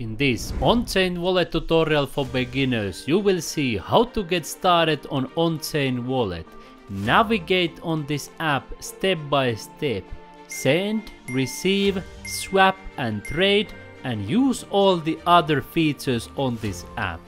In this on-chain wallet tutorial for beginners, you will see how to get started on on-chain wallet. Navigate on this app step by step. Send, receive, swap and trade and use all the other features on this app.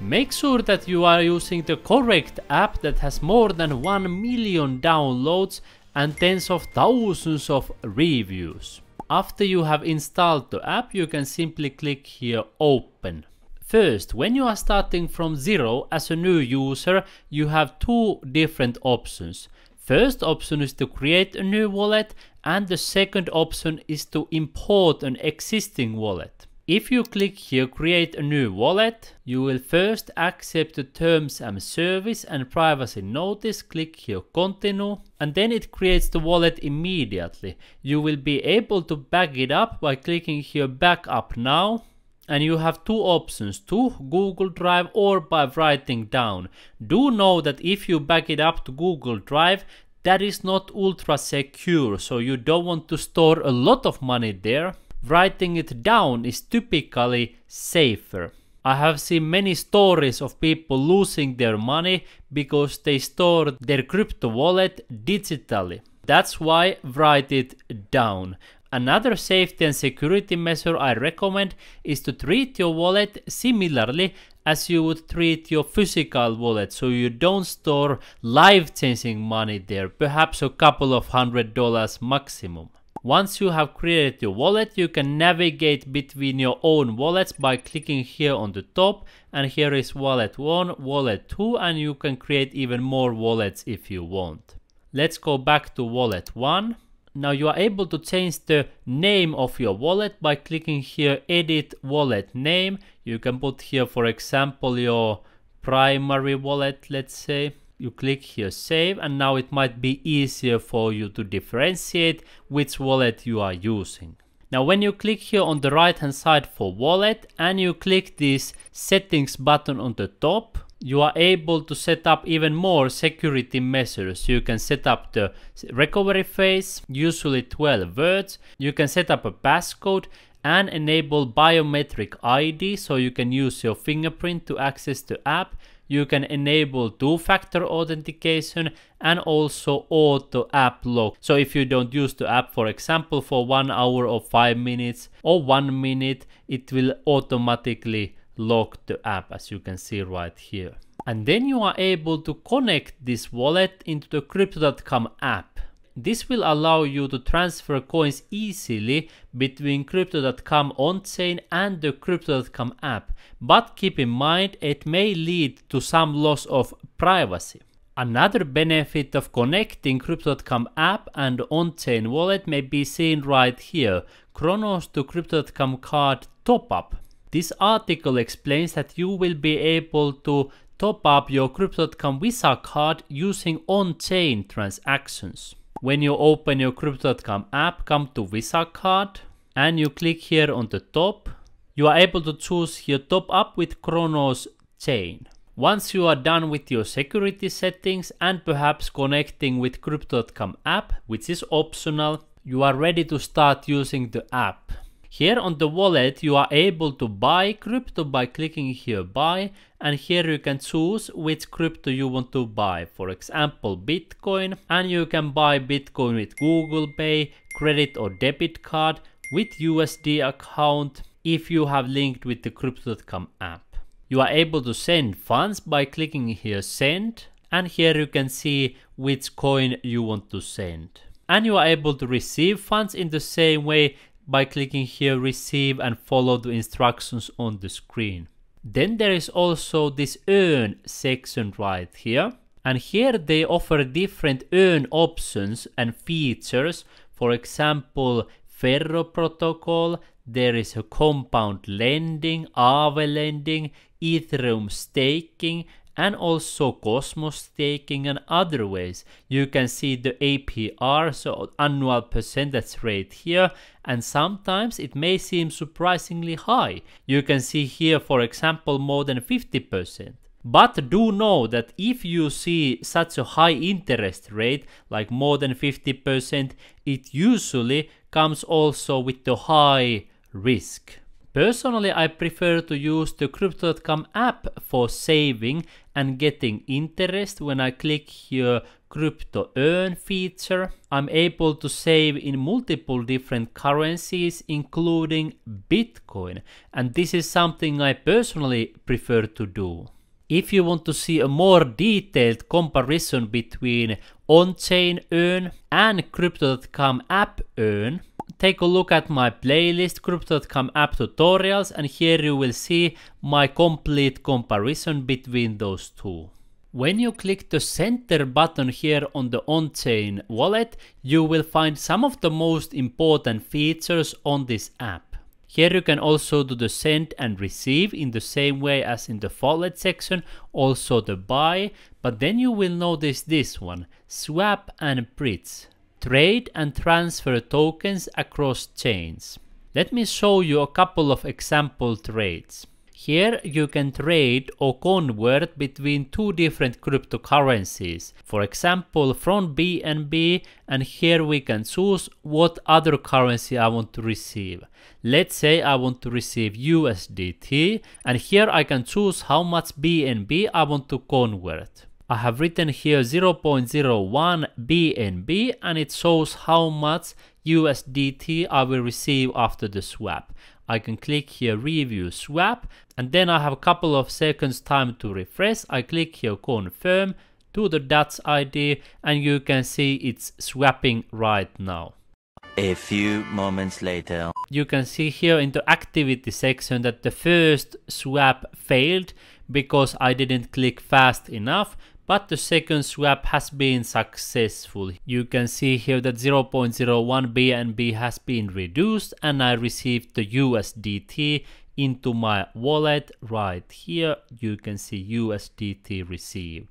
Make sure that you are using the correct app that has more than 1 million downloads and tens of thousands of reviews. After you have installed the app, you can simply click here open. First, when you are starting from zero as a new user, you have two different options. First option is to create a new wallet and the second option is to import an existing wallet. If you click here create a new wallet, you will first accept the terms and service and privacy notice, click here continue and then it creates the wallet immediately. You will be able to back it up by clicking here back up now and you have two options to Google Drive or by writing down. Do know that if you back it up to Google Drive that is not ultra secure so you don't want to store a lot of money there writing it down is typically safer. I have seen many stories of people losing their money because they stored their crypto wallet digitally. That's why write it down. Another safety and security measure I recommend is to treat your wallet similarly as you would treat your physical wallet so you don't store life-changing money there, perhaps a couple of hundred dollars maximum. Once you have created your wallet, you can navigate between your own wallets by clicking here on the top and here is wallet 1, wallet 2 and you can create even more wallets if you want. Let's go back to wallet 1. Now you are able to change the name of your wallet by clicking here edit wallet name. You can put here for example your primary wallet let's say you click here save and now it might be easier for you to differentiate which wallet you are using. Now when you click here on the right hand side for wallet and you click this settings button on the top you are able to set up even more security measures. You can set up the recovery phrase, usually 12 words. You can set up a passcode and enable biometric ID so you can use your fingerprint to access the app you can enable two-factor authentication and also auto app lock. So if you don't use the app, for example, for one hour or five minutes or one minute, it will automatically lock the app as you can see right here. And then you are able to connect this wallet into the crypto.com app. This will allow you to transfer coins easily between Crypto.com on-chain and the Crypto.com app, but keep in mind it may lead to some loss of privacy. Another benefit of connecting Crypto.com app and on-chain wallet may be seen right here, Cronos to Crypto.com card top-up. This article explains that you will be able to top up your Crypto.com Visa card using on-chain transactions. When you open your Crypto.com app, come to Visa card and you click here on the top. You are able to choose here top up with Cronos chain. Once you are done with your security settings and perhaps connecting with Crypto.com app, which is optional, you are ready to start using the app. Here on the wallet you are able to buy crypto by clicking here buy and here you can choose which crypto you want to buy. For example Bitcoin and you can buy Bitcoin with Google Pay, credit or debit card with USD account if you have linked with the crypto.com app. You are able to send funds by clicking here send and here you can see which coin you want to send. And you are able to receive funds in the same way by clicking here receive and follow the instructions on the screen. Then there is also this earn section right here. And here they offer different earn options and features. For example, Ferro protocol, there is a compound lending, Aave lending, Ethereum staking, and also Cosmos staking and other ways. You can see the APR, so annual percentage rate here, and sometimes it may seem surprisingly high. You can see here, for example, more than 50%. But do know that if you see such a high interest rate, like more than 50%, it usually comes also with the high risk. Personally, I prefer to use the Crypto.com app for saving and getting interest. When I click here Crypto Earn feature, I'm able to save in multiple different currencies, including Bitcoin. And this is something I personally prefer to do. If you want to see a more detailed comparison between on-chain earn and Crypto.com app earn, take a look at my playlist Crypto.com app tutorials and here you will see my complete comparison between those two. When you click the center button here on the on-chain wallet, you will find some of the most important features on this app. Here you can also do the send and receive in the same way as in the wallet section, also the buy, but then you will notice this one, swap and bridge trade and transfer tokens across chains. Let me show you a couple of example trades. Here you can trade or convert between two different cryptocurrencies. For example, from BNB and here we can choose what other currency I want to receive. Let's say I want to receive USDT and here I can choose how much BNB I want to convert. I have written here 0.01 BNB and it shows how much USDT I will receive after the swap. I can click here review swap and then I have a couple of seconds time to refresh. I click here confirm to the DATS ID and you can see it's swapping right now. A few moments later. You can see here in the activity section that the first swap failed because I didn't click fast enough but the second swap has been successful. You can see here that 0.01 BNB has been reduced and I received the USDT into my wallet right here. You can see USDT received.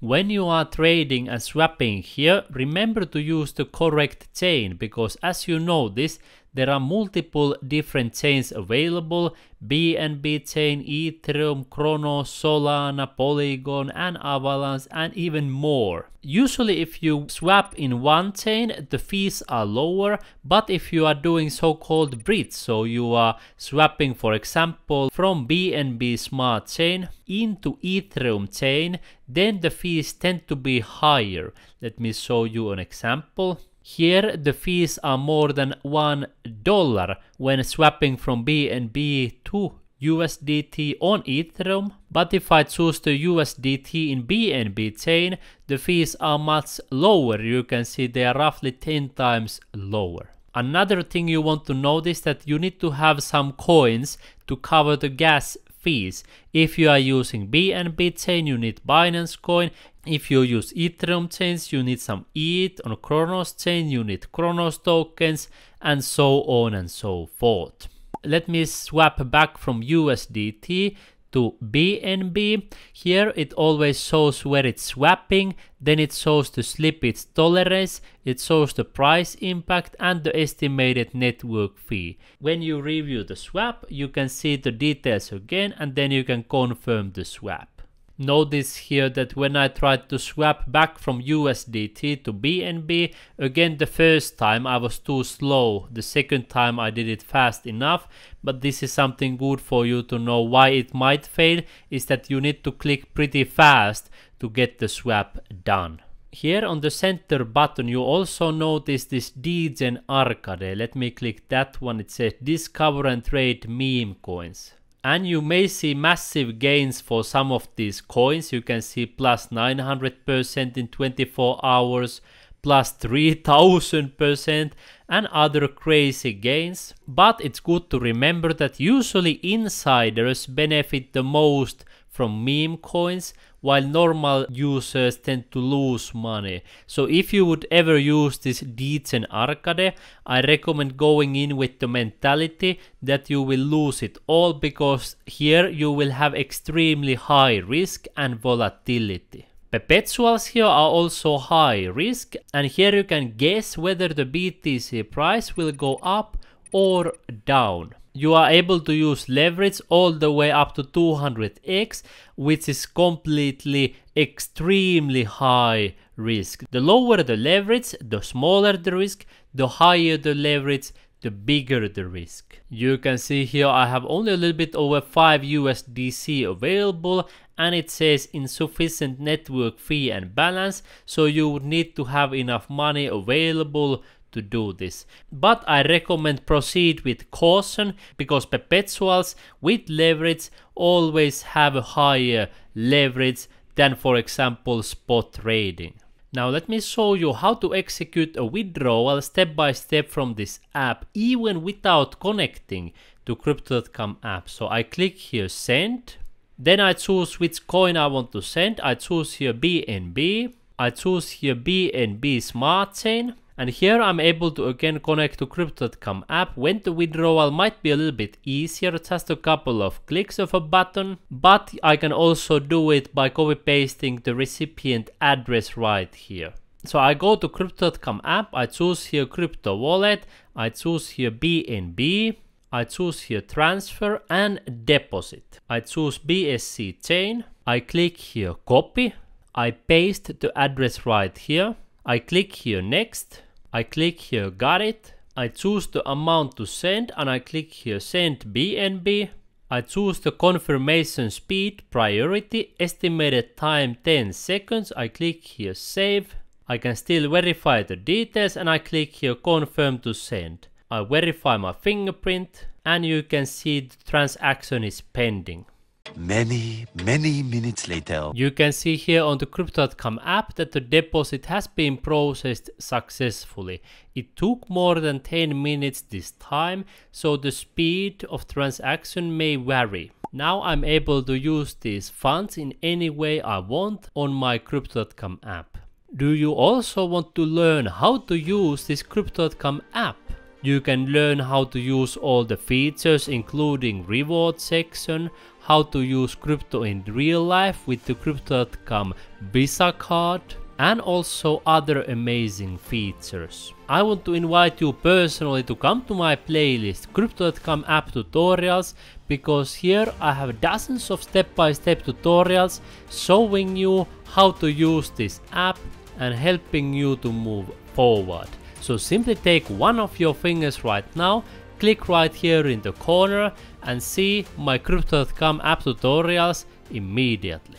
When you are trading and swapping here, remember to use the correct chain because as you know this, there are multiple different chains available, BNB chain, Ethereum, Cronos, Solana, Polygon and Avalanche and even more. Usually if you swap in one chain, the fees are lower, but if you are doing so-called bridge, so you are swapping for example from BNB smart chain into Ethereum chain, then the fees tend to be higher. Let me show you an example. Here the fees are more than $1 when swapping from BNB to USDT on Ethereum, but if I choose the USDT in BNB chain, the fees are much lower. You can see they are roughly 10 times lower. Another thing you want to notice that you need to have some coins to cover the gas fees. If you are using BNB chain, you need Binance coin. If you use Ethereum chains, you need some ETH. On Cronos chain, you need Cronos tokens, and so on and so forth. Let me swap back from USDT to BNB. Here it always shows where it's swapping, then it shows the slippage tolerance, it shows the price impact and the estimated network fee. When you review the swap, you can see the details again and then you can confirm the swap. Notice here that when I tried to swap back from USDT to BNB, again the first time I was too slow, the second time I did it fast enough, but this is something good for you to know why it might fail, is that you need to click pretty fast to get the swap done. Here on the center button you also notice this Degen Arcade, let me click that one, it says discover and trade meme coins and you may see massive gains for some of these coins. You can see plus 900% in 24 hours plus 3000% and other crazy gains. But it's good to remember that usually insiders benefit the most from meme coins while normal users tend to lose money. So if you would ever use this Degen Arcade, I recommend going in with the mentality that you will lose it all because here you will have extremely high risk and volatility. Perpetuals here are also high risk and here you can guess whether the BTC price will go up or down you are able to use leverage all the way up to 200x, which is completely extremely high risk. The lower the leverage, the smaller the risk, the higher the leverage, the bigger the risk. You can see here I have only a little bit over 5 USDC available and it says insufficient network fee and balance so you would need to have enough money available to do this. But I recommend proceed with caution because perpetuals with leverage always have a higher leverage than for example spot trading. Now let me show you how to execute a withdrawal step by step from this app even without connecting to Crypto.com app. So I click here send, then I choose which coin I want to send. I choose here BNB, I choose here BNB Smart Chain and here I'm able to again connect to Crypto.com app when the withdrawal might be a little bit easier, just a couple of clicks of a button, but I can also do it by copy pasting the recipient address right here. So I go to Crypto.com app, I choose here crypto wallet, I choose here BNB, I choose here transfer and deposit. I choose BSC chain, I click here copy, I paste the address right here, I click here next, I click here got it, I choose the amount to send and I click here send BNB. I choose the confirmation speed, priority, estimated time 10 seconds. I click here save. I can still verify the details and I click here confirm to send. I verify my fingerprint and you can see the transaction is pending. Many, many minutes later. You can see here on the Crypto.com app that the deposit has been processed successfully. It took more than 10 minutes this time, so the speed of transaction may vary. Now I'm able to use these funds in any way I want on my Crypto.com app. Do you also want to learn how to use this Crypto.com app? You can learn how to use all the features including reward section, how to use crypto in real life with the Crypto.com Visa card and also other amazing features. I want to invite you personally to come to my playlist Crypto.com app tutorials because here I have dozens of step-by-step -step tutorials showing you how to use this app and helping you to move forward. So simply take one of your fingers right now click right here in the corner and see my Crypto.com app tutorials immediately.